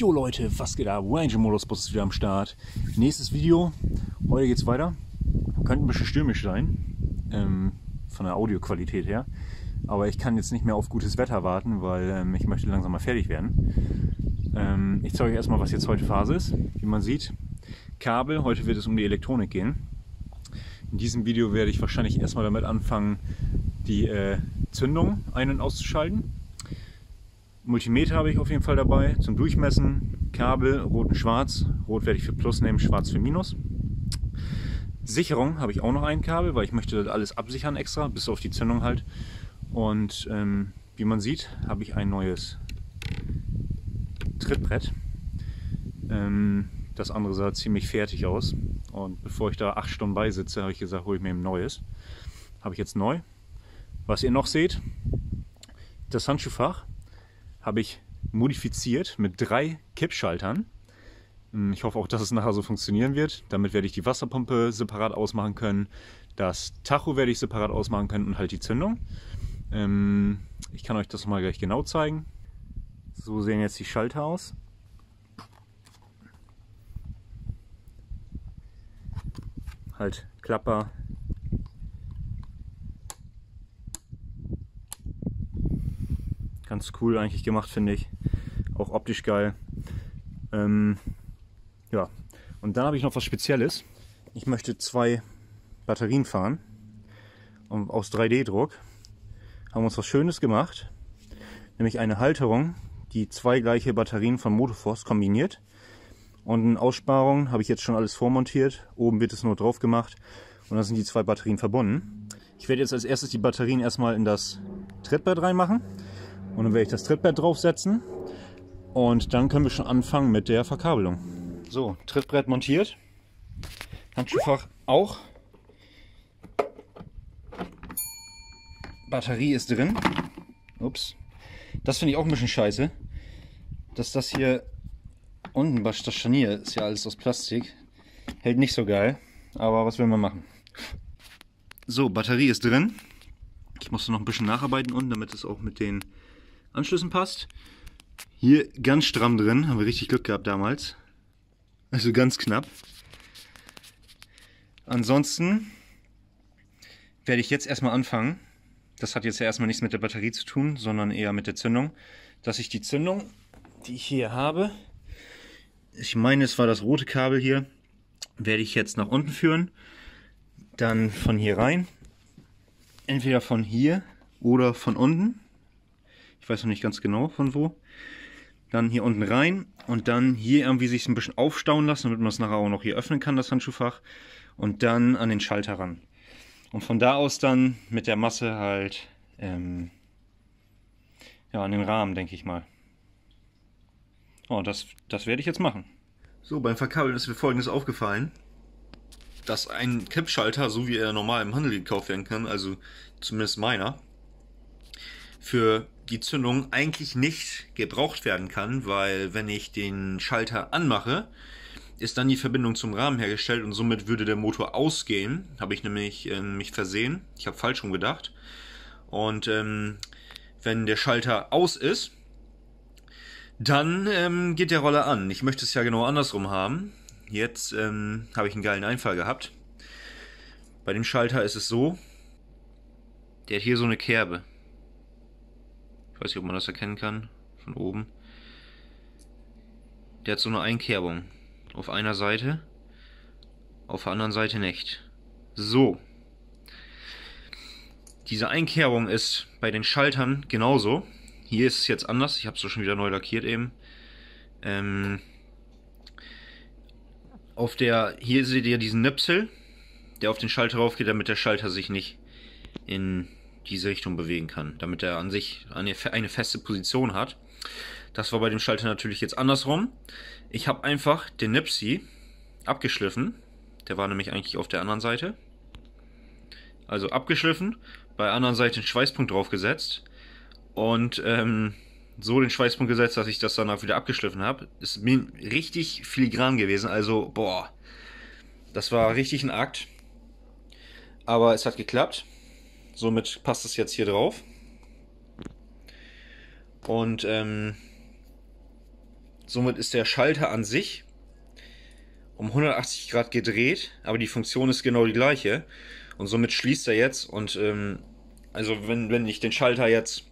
Jo Leute, was geht ab? Ranger Modus Bus ist wieder am Start. Nächstes Video. Heute geht's weiter. Könnte ein bisschen stürmisch sein. Ähm, von der Audioqualität her. Aber ich kann jetzt nicht mehr auf gutes Wetter warten, weil ähm, ich möchte langsam mal fertig werden. Ähm, ich zeige euch erstmal, was jetzt heute Phase ist. Wie man sieht, Kabel. Heute wird es um die Elektronik gehen. In diesem Video werde ich wahrscheinlich erstmal damit anfangen, die äh, Zündung ein- und auszuschalten. Multimeter habe ich auf jeden Fall dabei zum Durchmessen. Kabel, rot und schwarz. Rot werde ich für Plus nehmen, schwarz für Minus. Sicherung habe ich auch noch ein Kabel, weil ich möchte das alles absichern extra, bis auf die Zündung halt. Und ähm, wie man sieht, habe ich ein neues Trittbrett. Ähm, das andere sah ziemlich fertig aus. Und bevor ich da acht Stunden bei sitze, habe ich gesagt, hole ich mir ein neues. Habe ich jetzt neu. Was ihr noch seht, das Handschuhfach habe ich modifiziert mit drei Kippschaltern. Hm, ich hoffe auch, dass es nachher so funktionieren wird. Damit werde ich die Wasserpumpe separat ausmachen können. Das Tacho werde ich separat ausmachen können und halt die Zündung. Ähm, ich kann euch das mal gleich genau zeigen. So sehen jetzt die Schalter aus. Halt Klapper, Ganz cool eigentlich gemacht, finde ich. Auch optisch geil. Ähm, ja, und dann habe ich noch was Spezielles. Ich möchte zwei Batterien fahren. Und aus 3D-Druck haben uns was Schönes gemacht. Nämlich eine Halterung, die zwei gleiche Batterien von Motoforce kombiniert. Und in Aussparung habe ich jetzt schon alles vormontiert. Oben wird es nur drauf gemacht. Und dann sind die zwei Batterien verbunden. Ich werde jetzt als erstes die Batterien erstmal in das Trittbrett reinmachen. Und dann werde ich das Trittbrett draufsetzen. Und dann können wir schon anfangen mit der Verkabelung. So, Trittbrett montiert. Handschuhfach auch. Batterie ist drin. Ups. Das finde ich auch ein bisschen scheiße. Dass das hier unten, das Scharnier ist ja alles aus Plastik. Hält nicht so geil. Aber was will man machen? So, Batterie ist drin. Ich musste noch ein bisschen nacharbeiten unten, damit es auch mit den Anschlüssen passt. Hier ganz stramm drin, haben wir richtig Glück gehabt damals. Also ganz knapp. Ansonsten werde ich jetzt erstmal anfangen. Das hat jetzt ja erstmal nichts mit der Batterie zu tun, sondern eher mit der Zündung. Dass ich die Zündung, die ich hier habe, ich meine es war das rote Kabel hier, werde ich jetzt nach unten führen. Dann von hier rein. Entweder von hier oder von unten. Ich weiß noch nicht ganz genau von wo. Dann hier unten rein und dann hier irgendwie sich ein bisschen aufstauen lassen, damit man es nachher auch noch hier öffnen kann, das Handschuhfach. Und dann an den Schalter ran. Und von da aus dann mit der Masse halt ähm, ja, an den Rahmen, denke ich mal. Oh, das, das werde ich jetzt machen. So, beim Verkabeln ist mir folgendes aufgefallen, dass ein Kippschalter, so wie er normal im Handel gekauft werden kann, also zumindest meiner, für die Zündung eigentlich nicht gebraucht werden kann, weil wenn ich den Schalter anmache, ist dann die Verbindung zum Rahmen hergestellt und somit würde der Motor ausgehen. Habe ich nämlich äh, mich versehen. Ich habe falsch rum gedacht. Und ähm, wenn der Schalter aus ist, dann ähm, geht der Roller an. Ich möchte es ja genau andersrum haben. Jetzt ähm, habe ich einen geilen Einfall gehabt. Bei dem Schalter ist es so, der hat hier so eine Kerbe. Weiß nicht, ob man das erkennen kann. Von oben. Der hat so eine Einkerbung. Auf einer Seite. Auf der anderen Seite nicht. So. Diese Einkerbung ist bei den Schaltern genauso. Hier ist es jetzt anders. Ich habe es schon wieder neu lackiert eben. Ähm auf der, hier seht ihr diesen Nipsel, der auf den Schalter rauf geht, damit der Schalter sich nicht in diese Richtung bewegen kann, damit er an sich eine, eine feste Position hat. Das war bei dem Schalter natürlich jetzt andersrum. Ich habe einfach den Nipsey abgeschliffen. Der war nämlich eigentlich auf der anderen Seite. Also abgeschliffen, bei der anderen Seite einen Schweißpunkt draufgesetzt und ähm, so den Schweißpunkt gesetzt, dass ich das danach wieder abgeschliffen habe. Ist mir richtig filigran gewesen. Also, boah, das war richtig ein Akt. Aber es hat geklappt. Somit passt es jetzt hier drauf. Und ähm, Somit ist der Schalter an sich um 180 Grad gedreht, aber die Funktion ist genau die gleiche. Und somit schließt er jetzt und ähm, also wenn, wenn ich den Schalter jetzt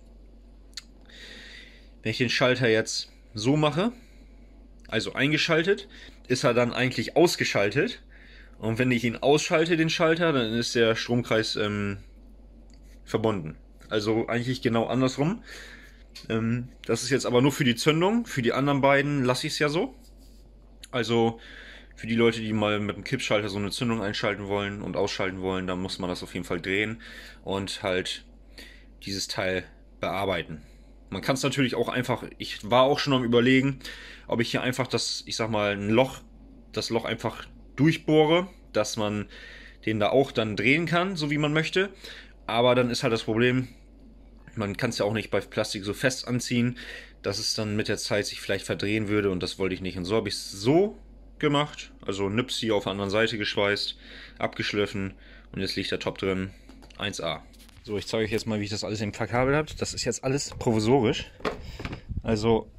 wenn ich den Schalter jetzt so mache, also eingeschaltet, ist er dann eigentlich ausgeschaltet. Und wenn ich ihn ausschalte, den Schalter, dann ist der Stromkreis ähm, verbunden. Also eigentlich genau andersrum. Ähm, das ist jetzt aber nur für die Zündung. Für die anderen beiden lasse ich es ja so. Also für die Leute, die mal mit dem Kippschalter so eine Zündung einschalten wollen und ausschalten wollen, dann muss man das auf jeden Fall drehen und halt dieses Teil bearbeiten. Man kann es natürlich auch einfach, ich war auch schon am überlegen, ob ich hier einfach das, ich sag mal, ein Loch, das Loch einfach durchbohre, dass man den da auch dann drehen kann, so wie man möchte. Aber dann ist halt das Problem, man kann es ja auch nicht bei Plastik so fest anziehen, dass es dann mit der Zeit sich vielleicht verdrehen würde und das wollte ich nicht. Und so habe ich es so gemacht, also Nipsey auf der anderen Seite geschweißt, abgeschliffen und jetzt liegt der Top drin. 1A. So, ich zeige euch jetzt mal, wie ich das alles im verkabelt habe. Das ist jetzt alles provisorisch. Also,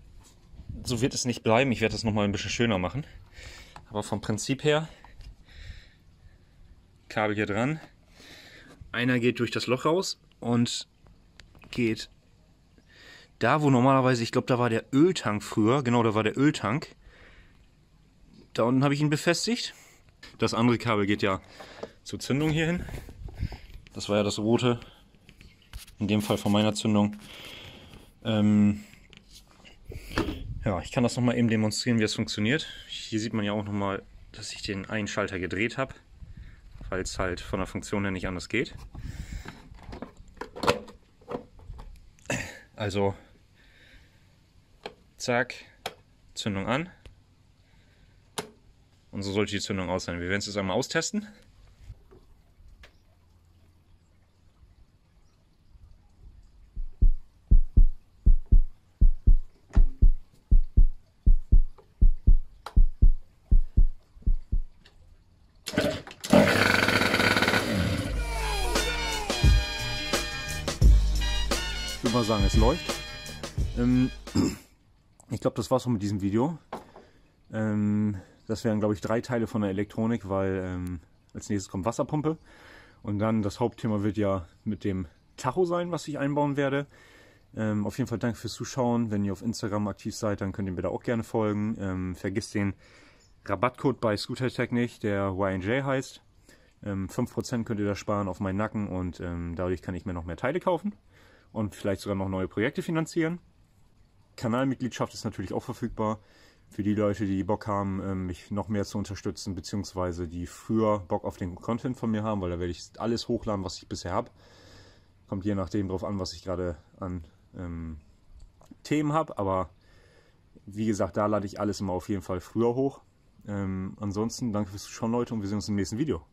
so wird es nicht bleiben. Ich werde das nochmal ein bisschen schöner machen. Aber vom Prinzip her, Kabel hier dran. Einer geht durch das Loch raus und geht da, wo normalerweise, ich glaube, da war der Öltank früher. Genau, da war der Öltank. Da unten habe ich ihn befestigt. Das andere Kabel geht ja zur Zündung hier hin. Das war ja das rote in dem Fall von meiner Zündung. Ähm, ja, ich kann das nochmal eben demonstrieren, wie es funktioniert. Hier sieht man ja auch nochmal, dass ich den einen Schalter gedreht habe, weil es halt von der Funktion her nicht anders geht. Also, zack, Zündung an. Und so sollte die Zündung aussehen. Wir werden es jetzt einmal austesten. Würde mal sagen, es läuft. Ähm, ich glaube, das war's auch mit diesem Video. Ähm, das wären, glaube ich, drei Teile von der Elektronik, weil ähm, als nächstes kommt Wasserpumpe. Und dann das Hauptthema wird ja mit dem Tacho sein, was ich einbauen werde. Ähm, auf jeden Fall danke fürs Zuschauen. Wenn ihr auf Instagram aktiv seid, dann könnt ihr mir da auch gerne folgen. Ähm, vergisst den Rabattcode bei Scootertech nicht, der YNJ heißt. Ähm, 5% könnt ihr da sparen auf meinen Nacken und ähm, dadurch kann ich mir noch mehr Teile kaufen und vielleicht sogar noch neue Projekte finanzieren. Kanalmitgliedschaft ist natürlich auch verfügbar für die Leute, die Bock haben, ähm, mich noch mehr zu unterstützen, beziehungsweise die früher Bock auf den Content von mir haben, weil da werde ich alles hochladen, was ich bisher habe. Kommt je nachdem drauf an, was ich gerade an ähm, Themen habe, aber wie gesagt, da lade ich alles immer auf jeden Fall früher hoch. Ähm, ansonsten danke fürs Zuschauen, Leute, und wir sehen uns im nächsten Video.